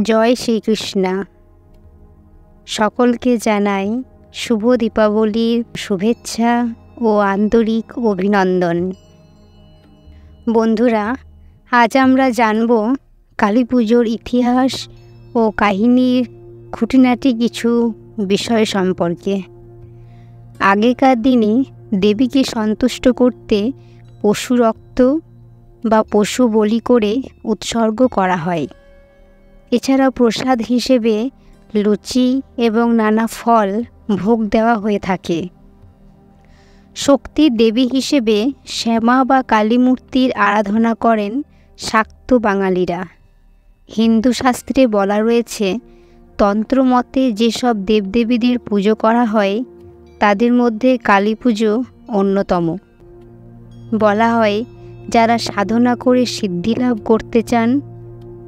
জয় শ্রীকৃষ্ণা। সকলকে জানাই শুভ দীপাবলির শুভেচ্ছা ও আন্তরিক অভিনন্দন। বন্ধুরা, আজ আমরা জানব কালী পুজোর ইতিহাস ও কাহিনীর খুঁটিনাটি কিছু বিষয় সম্পর্কে। আগেকার দিনে দেবীকে সন্তুষ্ট করতে পশু রক্ত বা পশু বলি করে উৎসর্গ করা হয়। এছাড়া প্রসাদ হিসেবে লুচি এবং নানা ফল ভোগ দেওয়া হয়ে থাকে। শক্তির দেবী হিসেবে শ্যামা বা কালী মূর্তির আরাধনা করেন শাক্ত বাঙালিরা। হিন্দু শাস্ত্রে বলা রয়েছে, তন্ত্রমতে যেসব দেবদেবীদের পুজো করা হয়, তাদের মধ্যে কালী পুজো অন্যতম। বলা হয়, যারা সাধনা করে সিদ্ধি লাভ করতে চান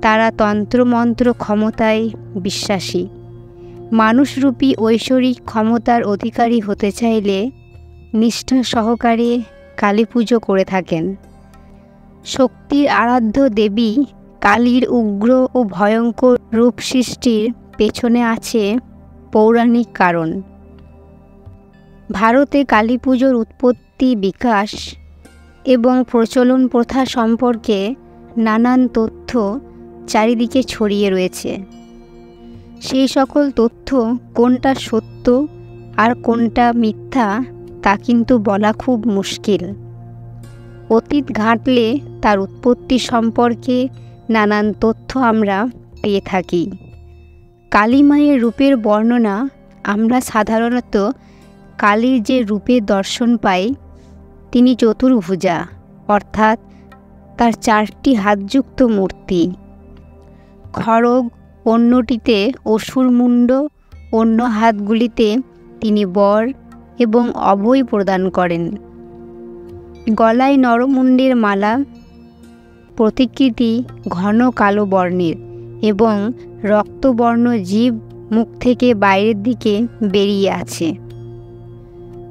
তারা তন্ত্রমন্ত্র ক্ষমতায় বিশ্বাসী। মানুষরূপী ঐশ্বরিক ক্ষমতার অধিকারী হতে চাইলে নিষ্ঠা সহকারে কালী পুজো করে থাকেন। শক্তির আরাধ্য দেবী কালীর উগ্র ও ভয়ঙ্কর রূপ সৃষ্টির পেছনে আছে পৌরাণিক কারণ। ভারতে কালী পুজোর উৎপত্তি বিকাশ এবং প্রচলন প্রথা সম্পর্কে নানান তথ্য চারিদিকে ছড়িয়ে রয়েছে। সেই সকল তথ্য কোনটা সত্য আর কোনটা মিথ্যা তা কিন্তু বলা খুব মুশকিল। অতীত ঘাঁটলে তার উৎপত্তি সম্পর্কে নানান তথ্য আমরা পেয়ে থাকি। কালী মায়ের রূপের বর্ণনা আমরা সাধারণত কালীর যে রূপের দর্শন পাই, তিনি চতুর্ভুজা, অর্থাৎ তার চারটি হাতযুক্ত মূর্তি। খড়গ অন্যটিতে অসুর মুণ্ড, অন্য হাতগুলিতে তিনি বর এবং অভয় প্রদান করেন। গলায় নরমুণ্ডের মালা, প্রতিকৃতি ঘন কালো বর্ণের এবং রক্তবর্ণ জীব মুখ থেকে বাইরের দিকে বেরিয়ে আছে।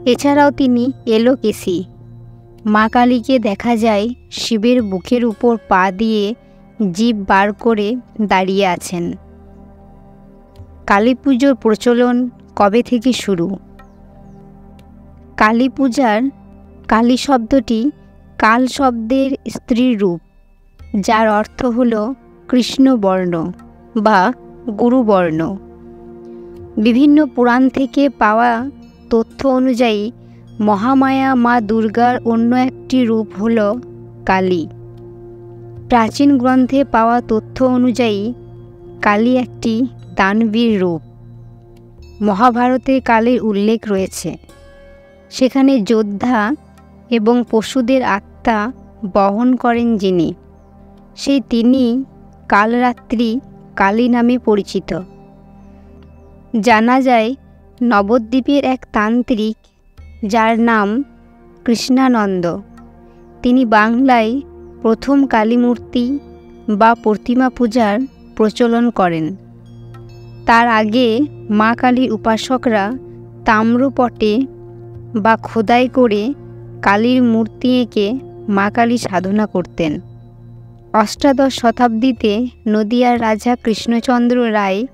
এছাড়াও তিনি এলোকেশি। মা কালীকে দেখা যায় শিবের বুকের উপর পা দিয়ে জীব বার করে দাঁড়িয়ে আছেন। কালী পুজোর প্রচলন কবে থেকে শুরু? কালী পূজার কালী শব্দটি কাল শব্দের স্ত্রীর রূপ, যার অর্থ হল কৃষ্ণবর্ণ বা গুরুবর্ণ বিভিন্ন পুরাণ থেকে পাওয়া তথ্য অনুযায়ী মহামায়া মা দুর্গার অন্য একটি রূপ হল কালী। প্রাচীন গ্রন্থে পাওয়া তথ্য অনুযায়ী, কালী একটি দানবীর রূপ। মহাভারতে কালের উল্লেখ রয়েছে। সেখানে যোদ্ধা এবং পশুদের আত্মা বহন করেন যিনি। সেই তিনি কালরাত্রি কালী নামে পরিচিত। জানা যায়, নবদ্বীপের এক তান্ত্রিক যার নাম কৃষ্ণানন্দ। তিনি বাংলায় প্রথম কালীমূর্তি বা প্রতিমা পূজার প্রচলন করেন। তার আগে মা কালীর উপাসকরা তাম্রপটে বা খোদাই করে কালীর মূর্তি এঁকে মা কালী সাধনা করতেন। অষ্টাদশ শতাব্দীতে নদিয়ার রাজা কৃষ্ণচন্দ্র রায়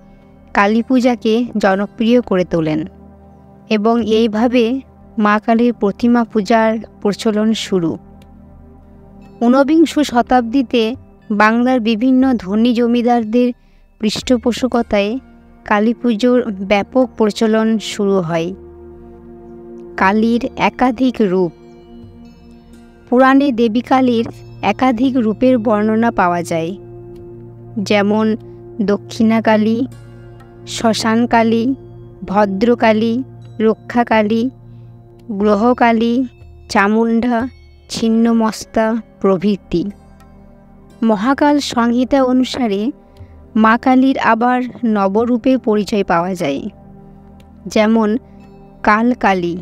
কালী পূজাকে জনপ্রিয় করে তোলেন এবং এইভাবে মা কালীর প্রতিমা পূজার প্রচলন শুরু। ঊনবিংশ শতাব্দীতে বাংলার বিভিন্ন ধনী জমিদারদের পৃষ্ঠপোষকতায় কালী পুজোর ব্যাপক প্রচলন শুরু হয়। কালীর একাধিক রূপ। পুরাণে দেবী কালীর একাধিক রূপের বর্ণনা পাওয়া যায়। যেমন দক্ষিণাকালী শ্মশানকালী ভদ্রকালী রক্ষাকালী গ্রহকালী চামুণ্ডা ছিন্নমস্তা প্রভৃতি। মহাকাল সংহিতা অনুসারে মা কালীর আবার নবরূপে পরিচয় পাওয়া যায়। যেমন কালকালী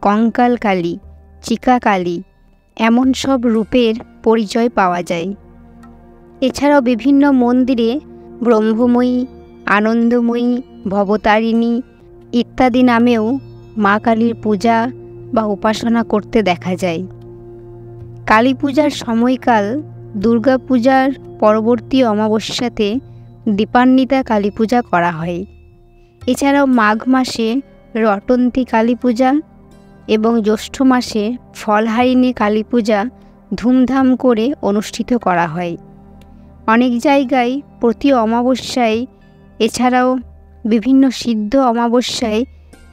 কঙ্কাল কালী, চিকা কালী, এমন সব রূপের পরিচয় পাওয়া যায়। এছাড়াও বিভিন্ন মন্দিরে ব্রহ্মময়ী, আনন্দময়ী, ভবতারিণী ইত্যাদি নামেও মা কালীর পূজা বা উপাসনা করতে দেখা যায়। কালী পূজার সময়কাল দুর্গা পূজার পরবর্তী অমাবস্যাতে দীপান্বিতা কালী পূজা করা হয়। এছাড়াও মাঘ মাসে রটন্তী কালী পূজা এবং জ্যৈষ্ঠ মাসে ফলহারিণী কালী পূজা ধুমধাম করে অনুষ্ঠিত করা হয়। অনেক জায়গায় প্রতি অমাবস্যায়, এছাড়াও বিভিন্ন সিদ্ধ অমাবস্যায়,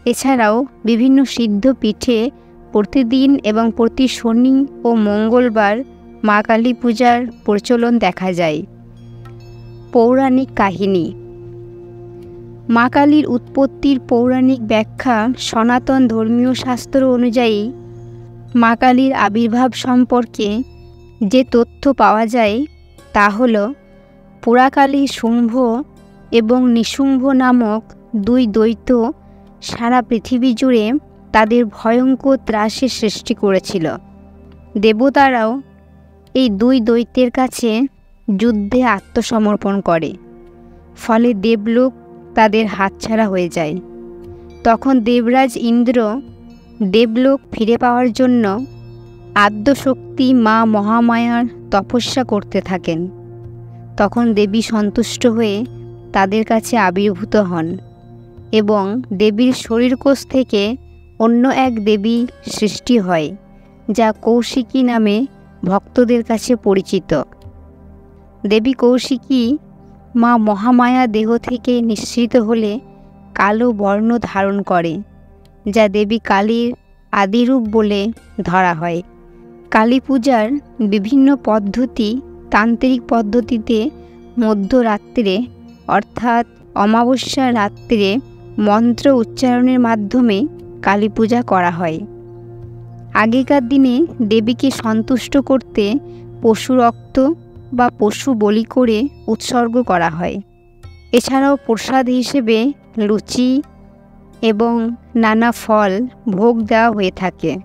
এছাড়াও বিভিন্ন সিদ্ধ পিঠে প্রতিদিন এবং প্রতি শনি ও মঙ্গলবার মা কালী পূজার প্রচলন দেখা যায়। পৌরাণিক কাহিনী। মা কালীর উৎপত্তির পৌরাণিক ব্যাখ্যা সনাতন ধর্মীয় শাস্ত্র অনুযায়ী মা কালীর আবির্ভাব সম্পর্কে যে তথ্য পাওয়া যায় তা হল পুরাকালী শুম্ভ এবং নিশুম্ভ নামক দুই দ্বৈত সারা পৃথিবী জুড়ে তাদের ভয়ঙ্কর ত্রাসের সৃষ্টি করেছিল। দেবতারাও এই দুই দৈত্যের কাছে যুদ্ধে আত্মসমর্পণ করে। ফলে দেবলোক তাদের হাতছাড়া হয়ে যায়। তখন দেবরাজ ইন্দ্র দেবলোক ফিরে পাওয়ার জন্য আদ্যশক্তি মা মহামায়ার তপস্যা করতে থাকেন। তখন দেবী সন্তুষ্ট হয়ে তাদের কাছে আবির্ভূত হন এবং দেবীর শরীরকোষ থেকে অন্য এক দেবী সৃষ্টি হয়, যা কৌশিকী নামে ভক্তদের কাছে পরিচিত। দেবী কৌশিকী মা মহামায়া দেহ থেকে নিঃসৃত হলে কালো বর্ণ ধারণ করে, যা দেবী কালীর আদিরূপ বলে ধরা হয়। কালী পূজার বিভিন্ন পদ্ধতি তান্ত্রিক পদ্ধতিতে মধ্যরাত্রে, অর্থাৎ অমাবস্যা রাত্রে মন্ত্র উচ্চারণের মাধ্যমে কালী পূজা করা হয়। আগেকার দিনে দেবীকে সন্তুষ্ট করতে পশু রক্ত বা পশু বলি করে উৎসর্গ করা হয়। এছাড়াও প্রসাদ হিসেবে লুচি এবং নানা ফল ভোগ দেওয়া হয়ে থাকে।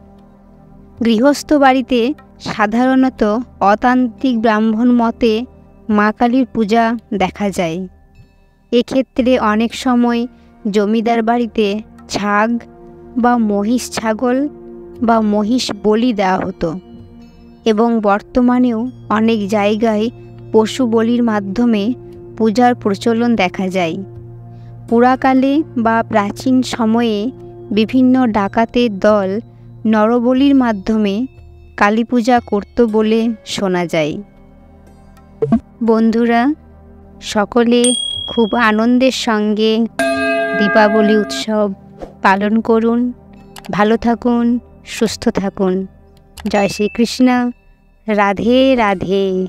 গৃহস্থ বাড়িতে সাধারণত অতান্ত্রিক ব্রাহ্মণ মতে মা কালীর পূজা দেখা যায়। এক্ষেত্রে অনেক সময় জমিদার বাড়িতে ছাগ বা মহিষ ছাগল বা মহিষ বলি দেওয়া হতো। এবং বর্তমানেও অনেক জায়গায় পশু বলির মাধ্যমে পূজার প্রচলন দেখা যায়। পুরাকালে বা প্রাচীন সময়ে বিভিন্ন ডাকাতের দল নরবলির মাধ্যমে কালী পূজা করত বলে শোনা যায়। বন্ধুরা, সকলে খুব আনন্দের সঙ্গে দীপাবলি উৎসব পালন করুন ভালো থাকুন সুস্থ থাকুন। জয় শ্রীকৃষ্ণ। রাধে রাধে।